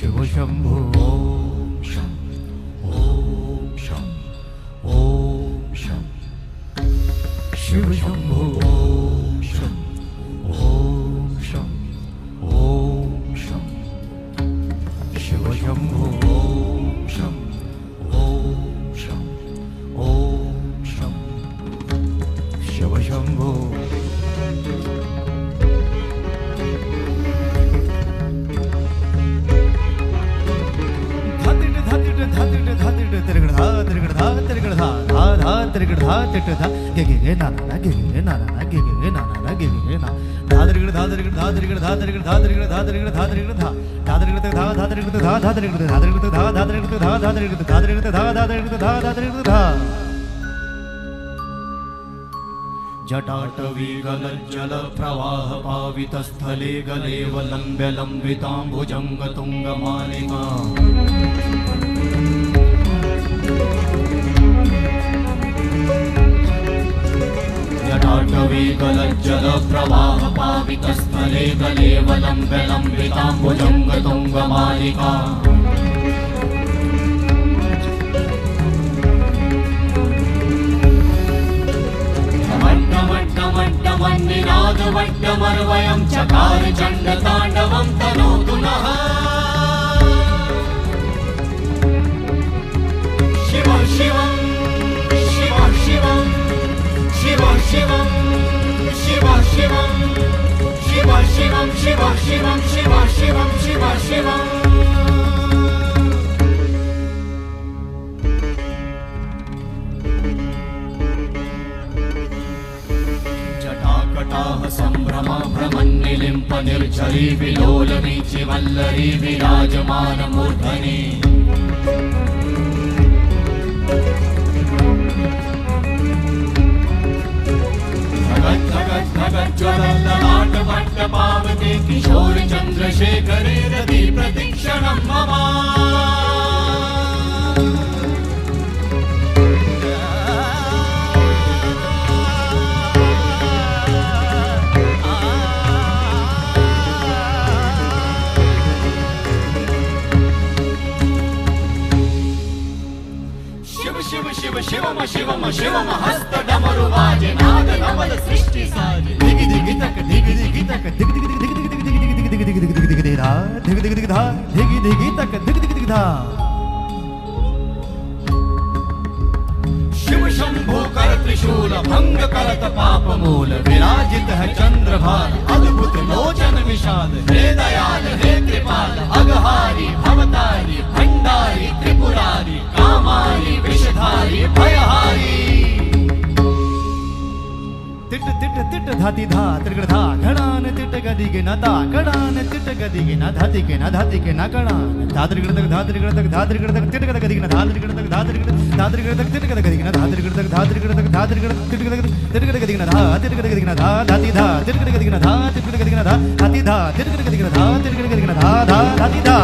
शुभशम्भुवौ शं। ॐ शं। ॐ शं। शिवशम्भुवः शम् ॐ शं। ॐ शं। ॐ शं। ओ शं। ॐ शं। शिवशम्भु। धा धा तिट धा गे गे गे ना ना गे गे ना ना गे गे ना ना गे गे गे ना धा तिरगड़ धा तिरगड़ धा तिरगड़ धा तिरगड़ धा तिरगड़ धा तिरगड़ धा तिरगड़ धा धा तिरगड़ धा धा तिरगड़ धा धा तिरगड़ धा तिरगड़ धा धा तिरगड़ धा धा तिरगड़ धा तिरगड़ धा धा धा धा धा गलज्जलप्रवाहपावितस्थले गलेवलं विलम्बिताम्बुजं गतुङ्गमालिका मन्निनादवट्टमर्वयं चकार चण्डताण्डवं तनोतु नः। शिव शिव निर्झरी विलोलवीचि वल्लरी विराजमानमूर्धनि। धगत् न्द्रशेखरे शिव शिव शिव शिवम शिवम शिवम हस्त नमरु वाजनाथ नमल कृ भंग करत पाप मूल, विराजित है चंद्रभान। अद्भुत लोचन विशाल, हे दयाल, हे कृपाल, अगहारी, भवतारी, भंडारी, त्रिपुरारी, कामारी, विषधारी, भयहारी। तिट तिट तिट, धाति, धा त्रिगढ़ धा ಗದಿಗಿನ ದಾ ಕಡಾನ ತಿಟ್ಟಗದಿಗಿನ ಧಾತಿಗಿನ ಧಾತಿಗಿನ ಕಡಾನ ಧಾದ್ರಿಗಿಡದಾಗ ಧಾದ್ರಿಗಿಡದಾಗ ಧಾದ್ರಿಗಿಡದಾಗ ತಿಟ್ಟಗದ ಗದಿಗಿನ ಧಾದ್ರಿಗಿಡದಾಗ ಧಾದ್ರಿಗಿಡ ಧಾದ್ರಿಗಿಡದಾಗ ತಿಟ್ಟಗದ ಗದಿಗಿನ ಧಾದ್ರಿಗಿಡದಾಗ ಧಾದ್ರಿಗಿಡದಾಗ ಧಾದ್ರಿಗಿಡ ತಿಟ್ಟಗದ ತಿಟ್ಟಗದ ಗದಿಗಿನ ಧಾ ತಿಟ್ಟಗದ ಗದಿಗಿನ ಧಾ ಧಾತಿ ಧಾ ತಿಟ್ಟಗದ ಗದಿಗಿನ ಧಾ ತಿಟ್ಟಗದ ಗದಿಗಿನ ಧಾ ಹತಿ ಧಾ ತಿಟ್ಟಗದ ಗದಿಗಿನ ಧಾ ತಿಟ್ಟಗದ ಗದಿಗಿನ ಧಾ ಧಾ ಧಾತಿ ಧಾ